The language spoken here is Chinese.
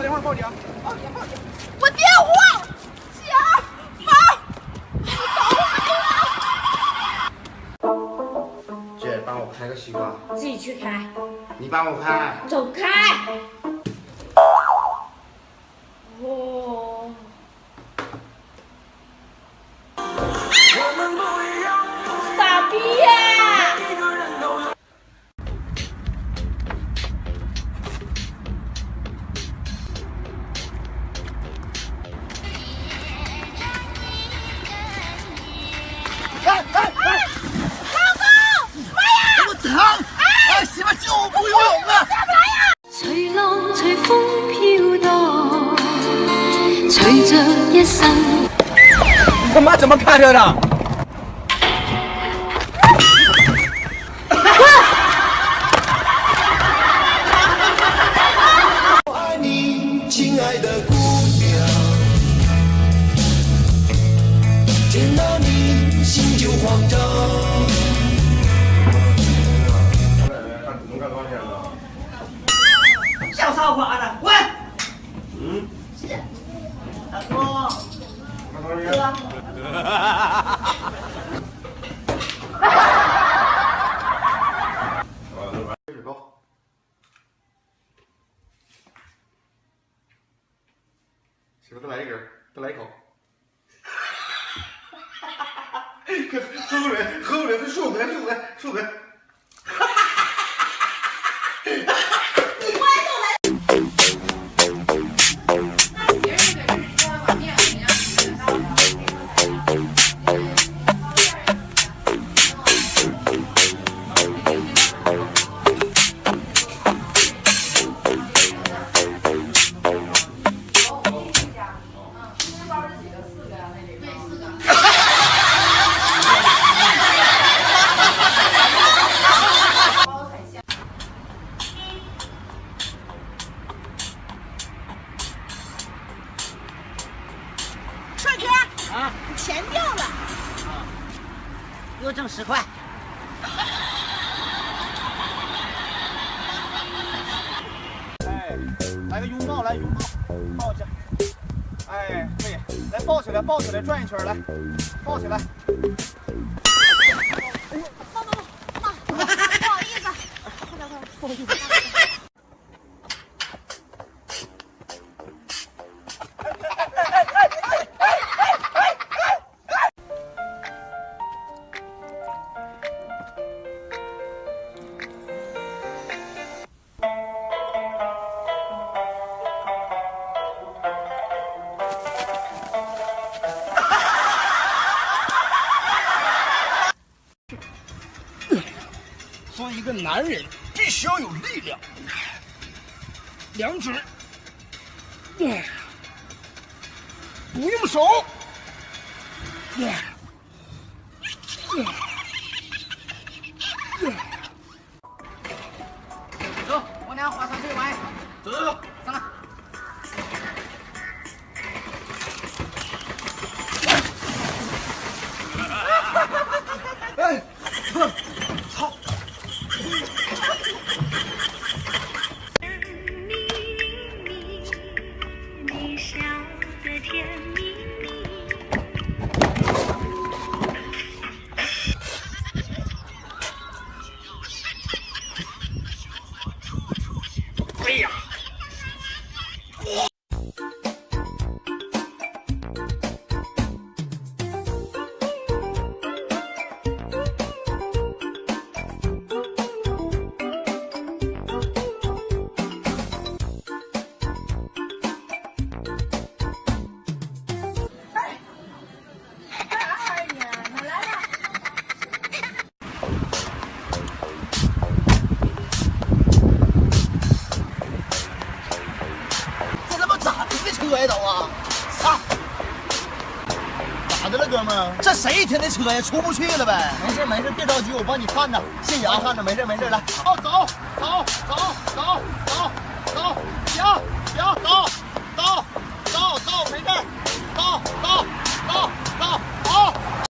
我电话，姐儿，妈，姐，帮我开个西瓜。自己去开，你帮我开。走开。隨着一生。你他妈怎么看着的？我爱你，亲爱的姑娘，见到你心就慌张。像撒谎呢，滚！嗯。大哥，水够。媳妇，再来一根儿，再来一口。喝喝口水，喝口水，再漱口来，漱口来，漱口来。啊，你钱掉了，啊，又挣十块。哎，来个拥抱，来拥抱，抱一下。哎，可以，来抱起来，抱起来，转一圈，来，抱起来。做一个男人必须要有力量，两指，哎不用手，哎走，我俩划船去玩。走走走。上来。停的车呀都啊？操！咋的了，哥们儿？这谁停的车呀？出不去了呗？没事没事，别着急，我帮你看着。谢谢啊，看着没事没事，来。哦，走走。